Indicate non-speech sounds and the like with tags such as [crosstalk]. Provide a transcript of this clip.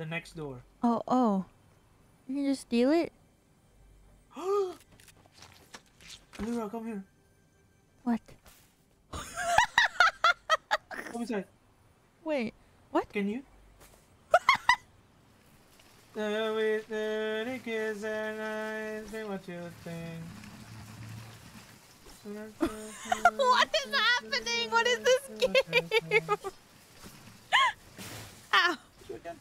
The next door. Oh, oh. You can just steal it? [gasps] Elira, come here. What? [laughs] Come inside. Wait, what? Can you? [laughs] With the kiss and I say what you think. [laughs] what is happening? What is this game?